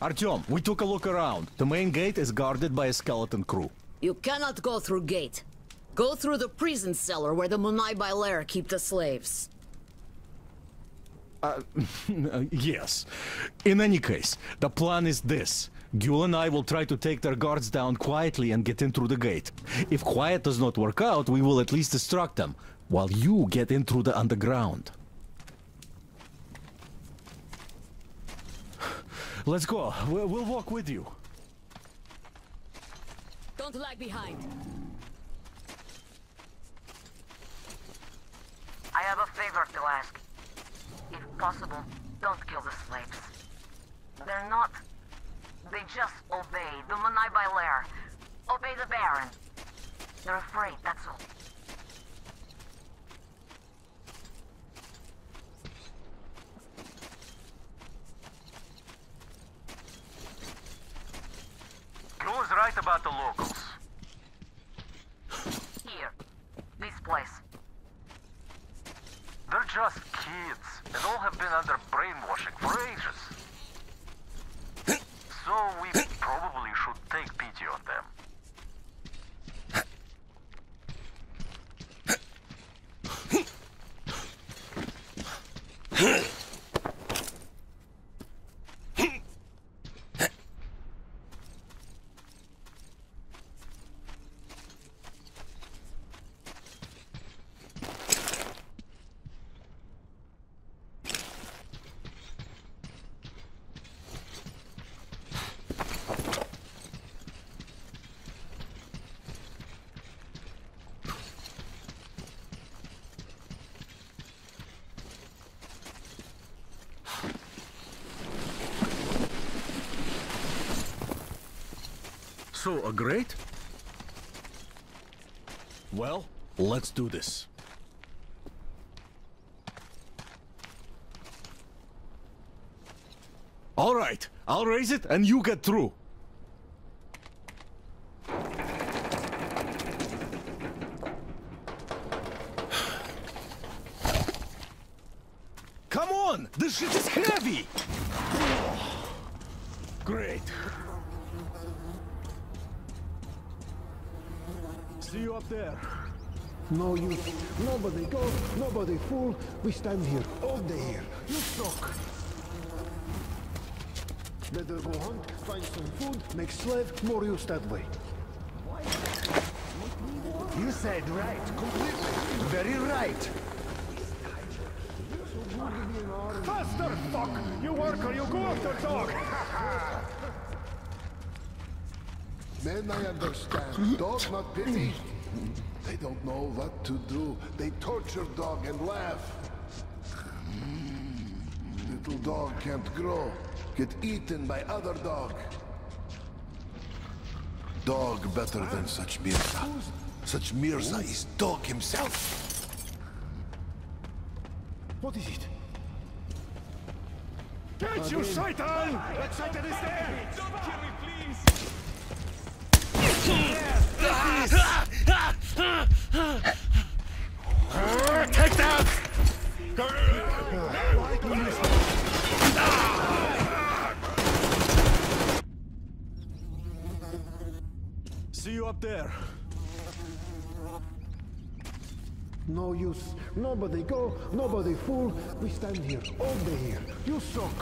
Artyom, we took a look around. The main gate is guarded by a skeleton crew. You cannot go through the gate. Go through the prison cellar where the Munai Bailer keep the slaves. Uh, yes. In any case, the plan is this. Gül and I will try to take their guards down quietly and get in through the gate. If quiet does not work out, we will at least distract them, while you get in through the underground. Let's go. We'll, we'll walk with you. Don't lag behind. I have a favor to ask. If possible, don't kill the slaves. They're not... They just obey the Manai Bailer. Obey the Baron. They're afraid, that's all. Gyul's right about the locals. Here. This place. They're just kids, and all have been under brainwashing for ages. So we probably should take pity on them. So, a great? Well, let's do this. All right, I'll raise it and you get through. Come on, this shit is heavy. Great. See you up there. No use. Nobody go, nobody fool. We stand here all day here. You suck. Better go hunt, find some food, make slave, more use that way. You said right, completely. Very right. Faster, fuck! You work or you go after dog! Men, I understand. Dog not pity. They don't know what to do. They torture dog and laugh. Little dog can't grow. Get eaten by other dog. Dog better than such Mirza. Such Mirza is dog himself. What is it? Get you, Shaitan! That Shaitan is there! Don't kill me, please! Take that! Up there. No use. Nobody go, nobody fool. We stand here all day here. You suck.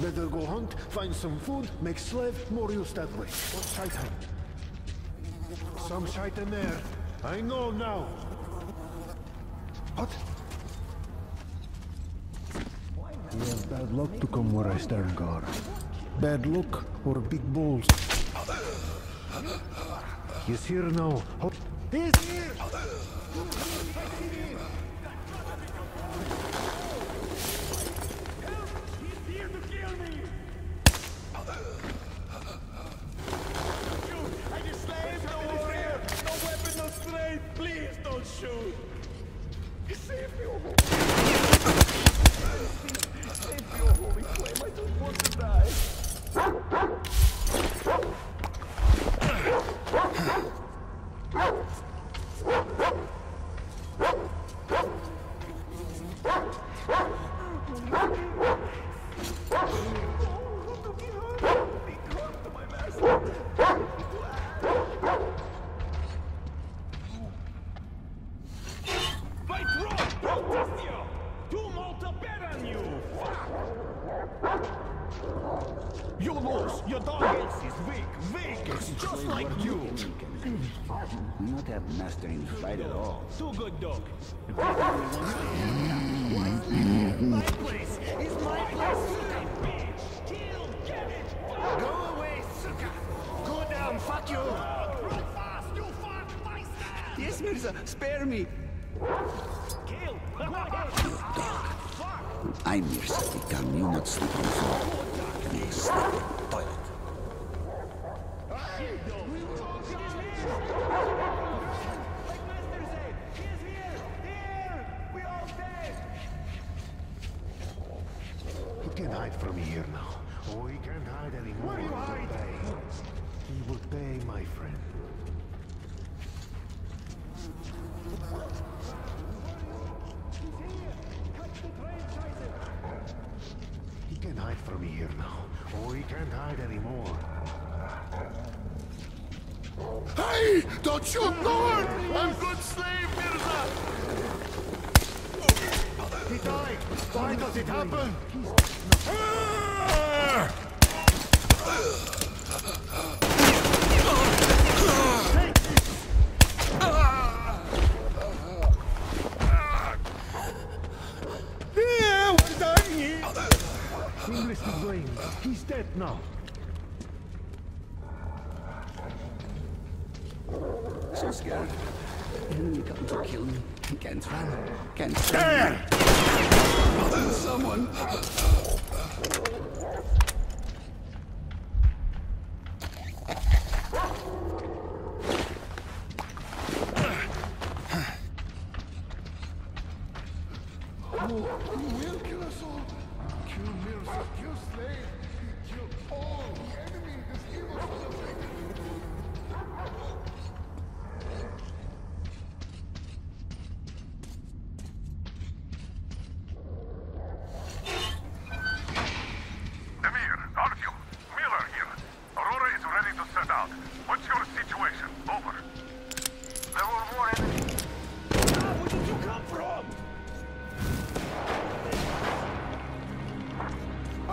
Better go hunt, find some food, make slave, more use that way. What shaitan? Some shaitan there. I know now. What? We have bad luck to come where I stand guard. Bad luck or big balls. He's here now. He's here! Please don't shoot! Save me, I'm Mirza Tikam, you not sleep on the English is going. He's dead now. So scared. Enemy come to kill me. Can't run. Can't run. Someone.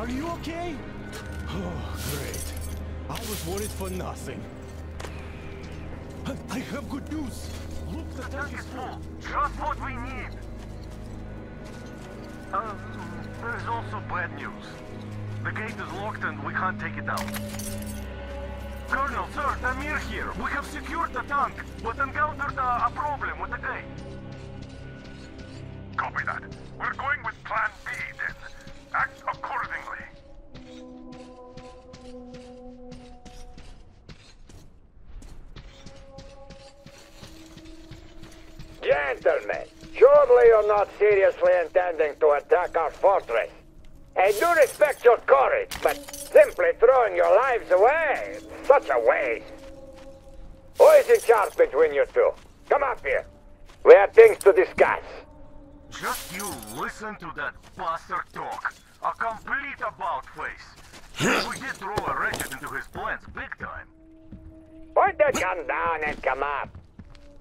Are you okay? Oh, great. I was worried for nothing. I- have good news. Look, the tank is full. Just what we need. Uh, there is also bad news. The gate is locked and we can't take it out. Colonel, sir, Amir here. We have secured the tank, but encountered a, a problem with the gate. Copy that. Surely you're not seriously intending to attack our fortress. I do respect your courage, but simply throwing your lives away, such a waste. Who is in charge between you two? Come up here. We have things to discuss. Just you listen to that bastard talk. A complete about face. we did throw a wrench into his plans big time. Point that gun down and come up.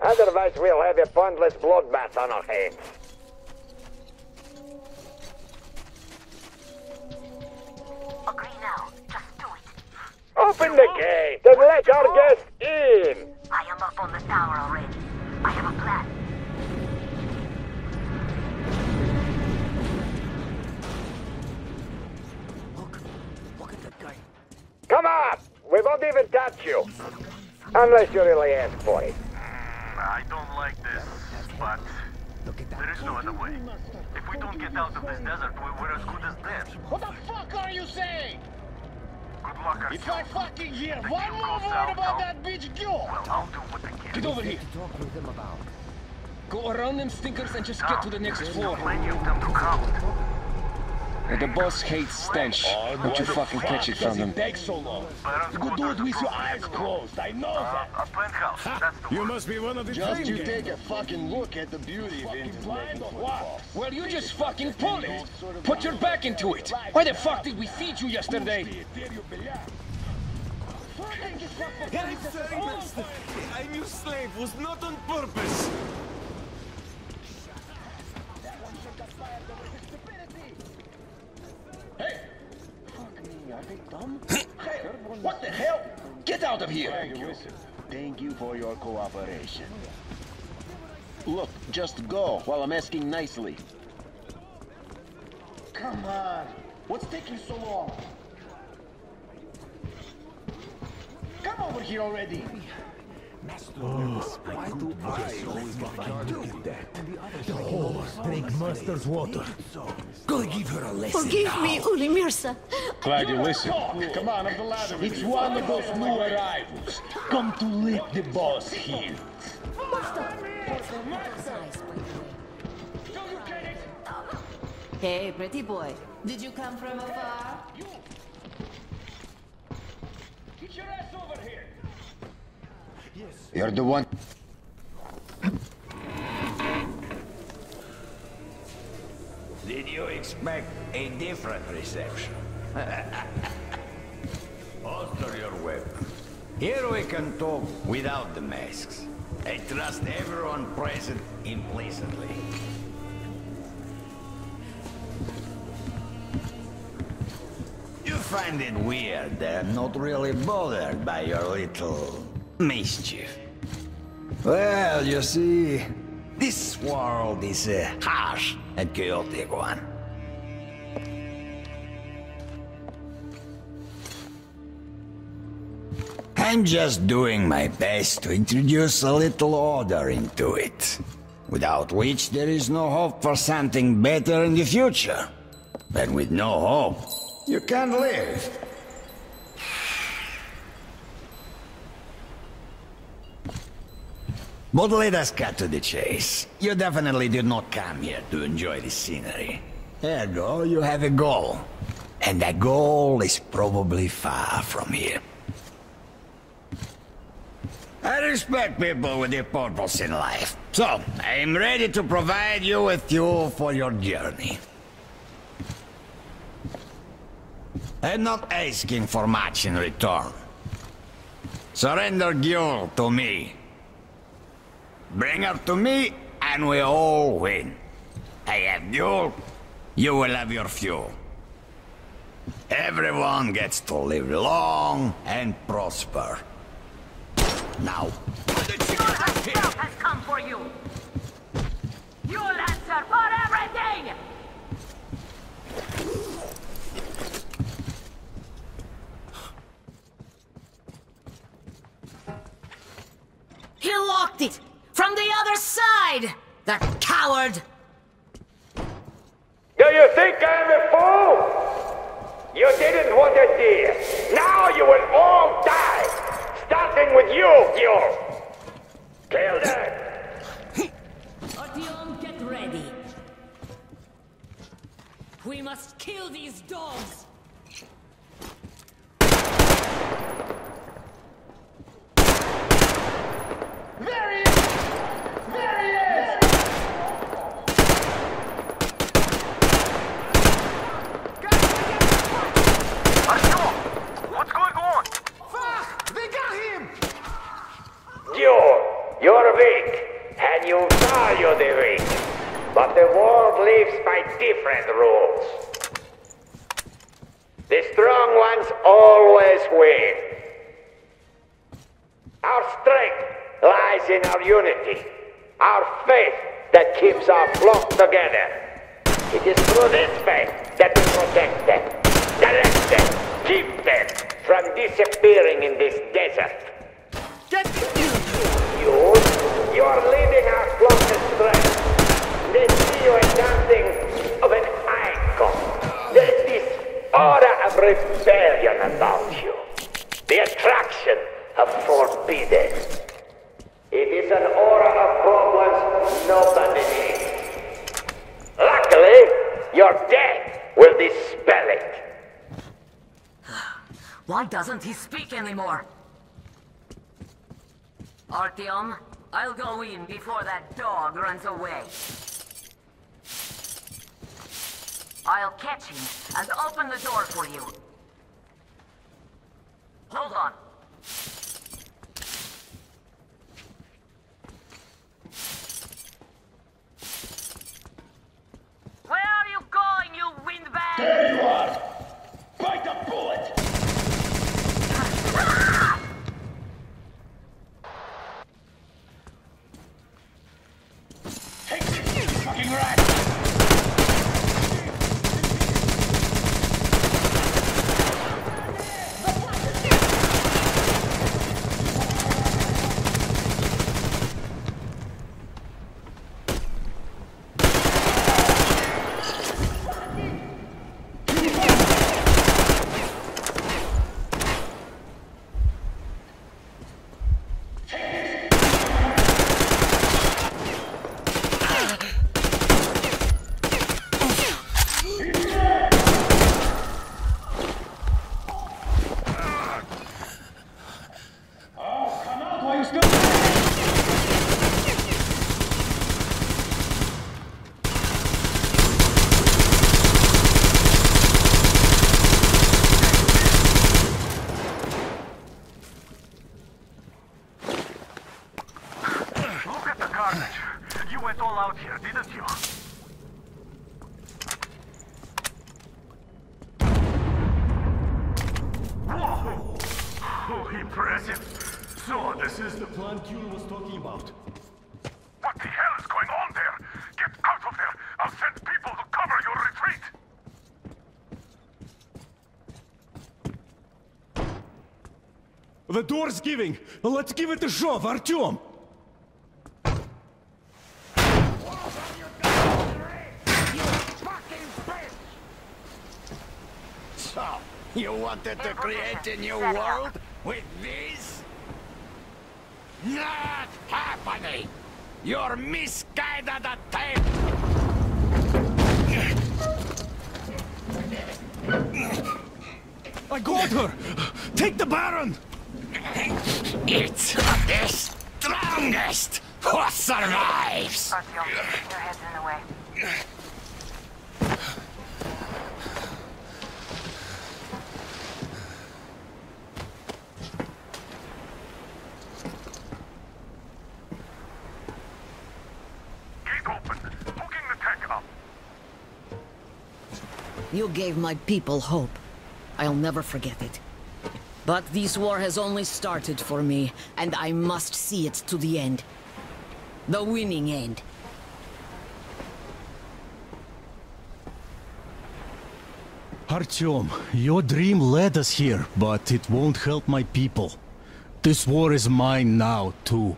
Otherwise, we'll have a pointless bloodbath on our hands. Agree now. Just do it. Open the gate and let our guests in. I am up on the tower already. I have a plan. Look. Look at that guy. Come on! We won't even touch you. Unless you really ask for it. I don't like this, but there is no other way. If we don't get out of this desert, we- we're as good as dead. What the fuck are you saying? Good luck, Artyom. If I fucking hear The one kill more word out, about I'll- that bitch Gyul, Well, I'll do what I can. get over here. Go around them stinkers and just get to the next floor. Plenty of them to count. The boss hates stench. Don't you fucking catch it from him. Take so long. Baron's You could do it with your eyes closed. I know that. Uh, a penthouse. That's the You one. must be one of the Just you gang. take a fucking look at the beauty of Fucking Vince's blind making or for the what? boss. Well, you just fucking pull it. Put your back into it. Why the fuck did we feed you yesterday? I'm sorry, master. I'm your slave. Was not on purpose. Hey! What the hell? Get out of here! Thank you. Thank you for your cooperation. Look, just go while I'm asking nicely. Come on. What's taking so long? Come over here already. Why do I always get find that? The whores drink Master's water. Gotta give her a lesson Forgive me, Uli Mirza. Glad you listened. Come on, up the ladder. It's one of those new arrivals. Come to lick the boss here. Hey, pretty boy. Did you come from afar? Get your ass over here. You're the one. Did you expect a different reception? Holster your weapon. Here we can talk without the masks. I trust everyone present implicitly. You find it weird that I'm not really bothered by your little mischief. Well, you see, this world is a harsh and chaotic one. I'm just doing my best to introduce a little order into it, without which there is no hope for something better in the future. And with no hope, you can't live. But let us cut to the chase. You definitely did not come here to enjoy the scenery. Ergo, you have a goal. And that goal is probably far from here. I respect people with a purpose in life. So, I'm ready to provide you with fuel for your journey. I'm not asking for much in return. Surrender Gyul to me. Bring her to me, and we all win. I have Gyul, you will have your fuel. Everyone gets to live long and prosper. Now, Help has come for you. You'll answer for everything. He locked it! From the other side! That coward! Do you think I'm a fool? You didn't want a deal. Now you will all die. Starting with you, you. Kill them. Artyom, get ready. We must kill these dogs! There he is! There he is! Artyom! What's going on? Fuck! They got him! You, you're weak, and you value the weak. But the world lives by different rules. The strong ones always win. Our strength lies in our unity, our faith that keeps our flock together. It is through this faith that we protect them, direct them, keep them from disappearing in this desert. You, you are leading our flock astray. They see you as something of an icon. There's this aura of rebellion about you. The attraction of forbidden. It is an aura of problems nobody needs. Luckily, your death will dispel it. Why doesn't he speak anymore? Artyom, I'll go in before that dog runs away. I'll catch him and open the door for you. Hold on. Where are you going, you windbag? There you are! Bite the bullet! Oh, impressive. So, this is the plan Gyul was talking about. What the hell is going on there? Get out of there! I'll send people to cover your retreat! The door's giving. Let's give it a shove, Artyom. So, you wanted to create a new world with this? Not happening! You're misguided attempt! I got her! Take the Baron! It's the strongest who survives! Artyom, your head's in the way. Gate open. Hooking the tank up. You gave my people hope. I'll never forget it. But this war has only started for me, and I must see it to the end. The winning end. Artyom, your dream led us here, but it won't help my people. This war is mine now, too.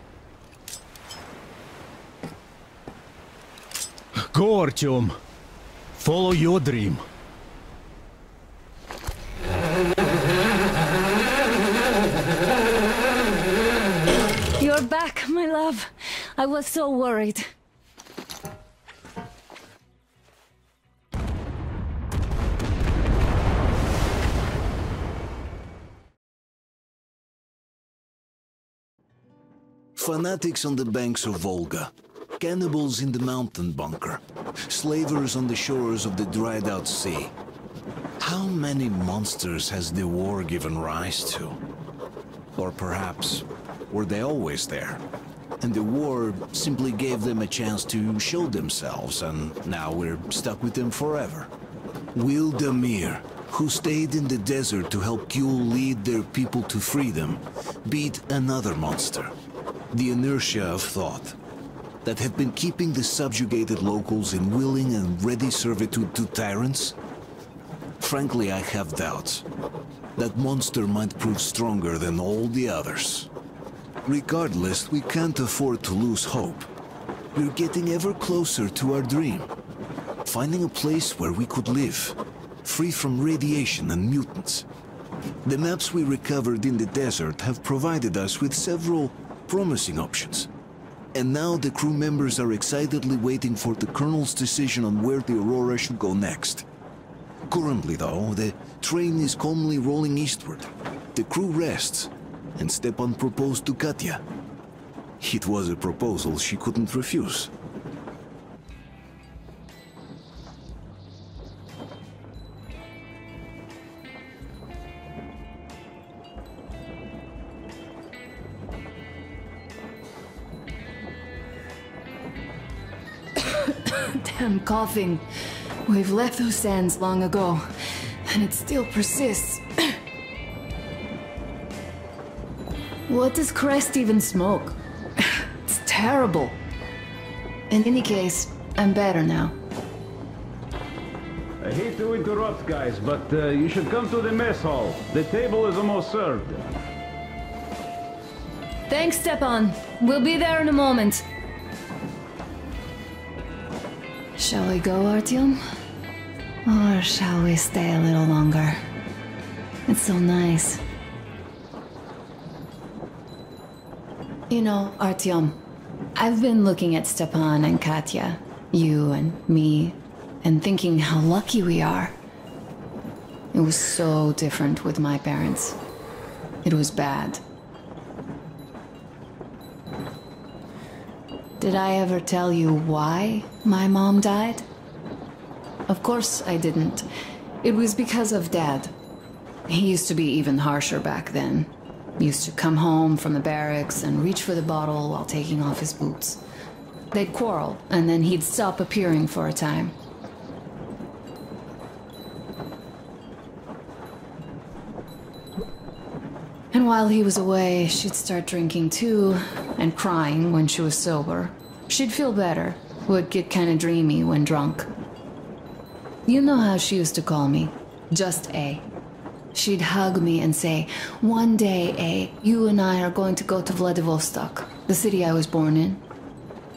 Go, Artyom. Follow your dream. You're back, my love. I was so worried. Fanatics on the banks of Volga, cannibals in the mountain bunker, slavers on the shores of the dried out sea. How many monsters has the war given rise to? Or perhaps, were they always there? And the war simply gave them a chance to show themselves, and now we're stuck with them forever. Will Damir, who stayed in the desert to help Gyul lead their people to freedom, beat another monster. The inertia of thought that had been keeping the subjugated locals in willing and ready servitude to tyrants? Frankly, I have doubts. That monster might prove stronger than all the others. Regardless, we can't afford to lose hope. We're getting ever closer to our dream. Finding a place where we could live, free from radiation and mutants. The maps we recovered in the desert have provided us with several promising options. And now the crew members are excitedly waiting for the Colonel's decision on where the Aurora should go next. Currently, though, the train is calmly rolling eastward. The crew rests, and Stepan proposed to Katya. It was a proposal she couldn't refuse. Damn coughing. We've left those sands long ago, and it still persists. What does Krest even smoke? it's terrible. In any case, I'm better now. I hate to interrupt, guys, but uh, you should come to the mess hall. The table is almost served. Thanks, Stepan. We'll be there in a moment. Shall we go, Artyom? Or shall we stay a little longer? It's so nice. You know, Artyom, I've been looking at Stepan and Katya, you and me, and thinking how lucky we are. It was so different with my parents. It was bad. Did I ever tell you why my mom died? Of course I didn't. It was because of Dad. He used to be even harsher back then. Used to come home from the barracks and reach for the bottle while taking off his boots. They'd quarrel, and then he'd stop appearing for a time. And while he was away, she'd start drinking too, and crying when she was sober. She'd feel better, would get kinda dreamy when drunk. You know how she used to call me? Just A. She'd hug me and say, One day, A, you and I are going to go to Vladivostok, the city I was born in.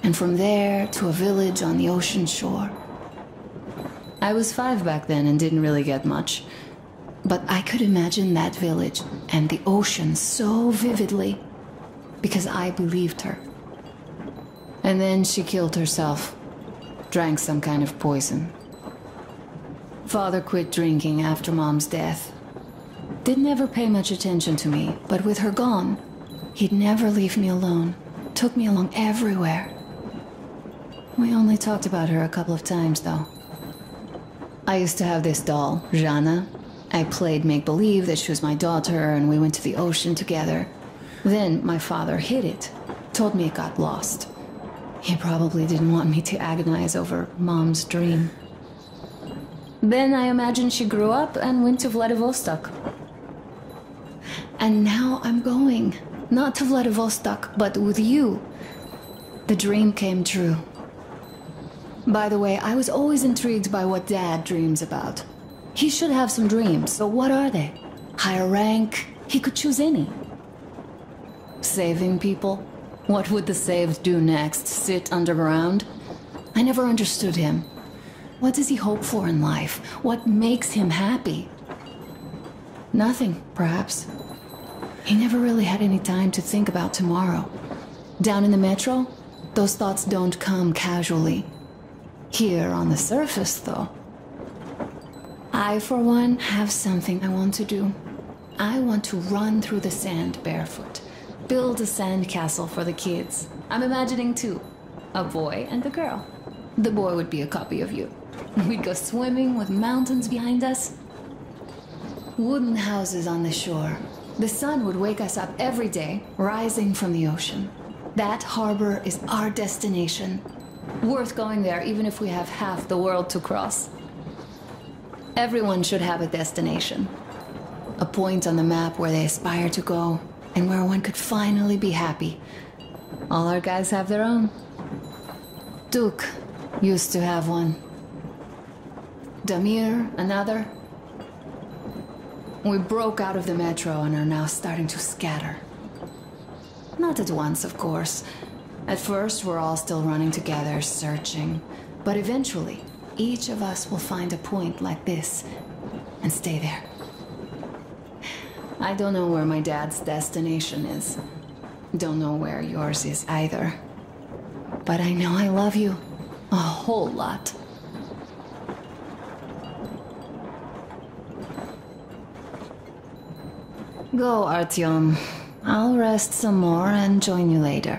And from there to a village on the ocean shore. I was five back then and didn't really get much. But I could imagine that village and the ocean so vividly because I believed her. And then she killed herself, drank some kind of poison. Father quit drinking after mom's death. Didn't ever pay much attention to me, but with her gone, he'd never leave me alone. Took me along everywhere. We only talked about her a couple of times, though. I used to have this doll, Jana. I played make believe that she was my daughter, and we went to the ocean together. Then my father hid it, told me it got lost. He probably didn't want me to agonize over mom's dream. Then I imagine she grew up and went to Vladivostok. And now I'm going. Not to Vladivostok, but with you. The dream came true. By the way, I was always intrigued by what Dad dreams about. He should have some dreams, so what are they? Higher rank? He could choose any. Saving people? What would the saved do next? Sit underground? I never understood him. What does he hope for in life? What makes him happy? Nothing, perhaps. He never really had any time to think about tomorrow. Down in the metro, those thoughts don't come casually. Here on the surface, though. I, for one, have something I want to do. I want to run through the sand barefoot. Build a sand castle for the kids. I'm imagining two. A boy and a girl. The boy would be a copy of you. We'd go swimming with mountains behind us. Wooden houses on the shore. The sun would wake us up every day, rising from the ocean. That harbor is our destination. Worth going there even if we have half the world to cross. Everyone should have a destination. A point on the map where they aspire to go, and where one could finally be happy. All our guys have their own. Duke used to have one. Damir, another. We broke out of the metro and are now starting to scatter. Not at once, of course. At first, we're all still running together, searching. But eventually, each of us will find a point like this and stay there. I don't know where my dad's destination is. Don't know where yours is either. But I know I love you a whole lot. Go, Artyom. I'll rest some more and join you later.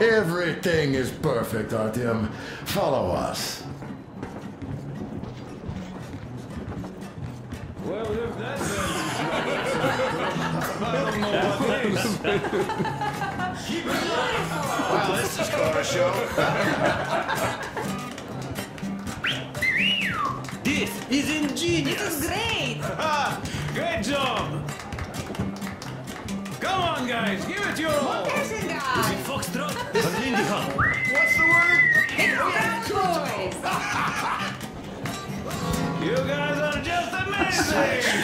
Everything is perfect, Artyom. Follow us. Well, if that's I don't know what is. Wow, this is quite a show. This is ingenious. This is great. Great job. Come on, guys, give it your all. What's the word? It's Proud Boys. You guys are just amazing.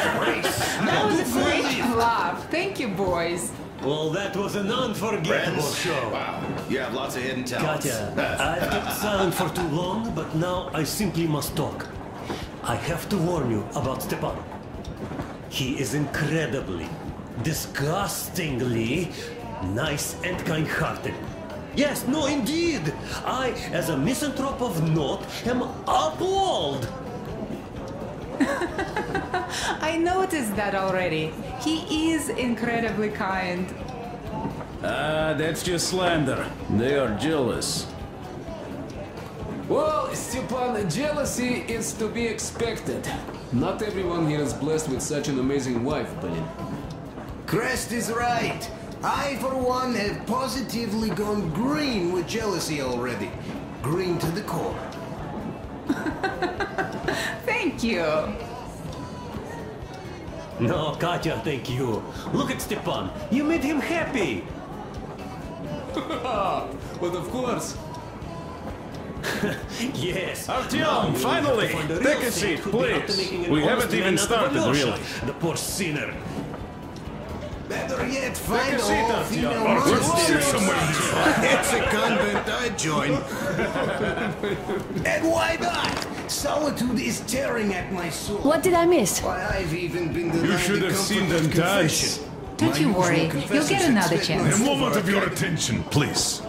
That was a great laugh. Thank you, boys. Well, that was an unforgettable Friends? show. Wow, you have lots of hidden talents. Katya, I've kept silent for too long, but now I simply must talk. I have to warn you about Stepan. He is incredibly, disgustingly nice and kind-hearted. Yes, no, indeed. I, as a misanthrope of note, am appalled. I noticed that already. He is incredibly kind. Ah, that's just slander. They are jealous. Well, Stepan, jealousy is to be expected. Not everyone here is blessed with such an amazing wife, Balin. Krest is right. I, for one, have positively gone green with jealousy already. Green to the core. Thank you. No, Katya, thank you. Look at Stepan. You made him happy. but of course. yes. Artyom, Now finally, have to find take a seat, who'd be up to please. We haven't even man out of started, really. The poor sinner. Better yet, find a seat, all female Or we'll monsters. somewhere It's a convent I'd join. and why not? Solitude is tearing at my soul. What did I miss? Why, I've even been denied should have seen of them dance. Don't My you worry. You'll get another chance. A moment of your attention, please.